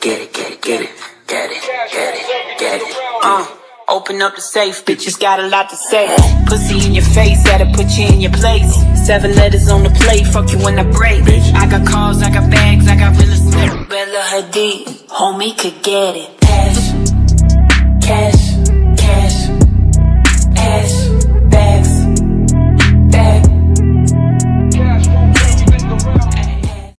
Get it, get it, get it, get it, get it, get it. Uh, open up the safe, bitches got a lot to say. Pussy in your face, that'll put you in your place. Seven letters on the plate, fuck you when I break. I got cars, I got bags, I got real estate. Bella Hadid, homie could get it.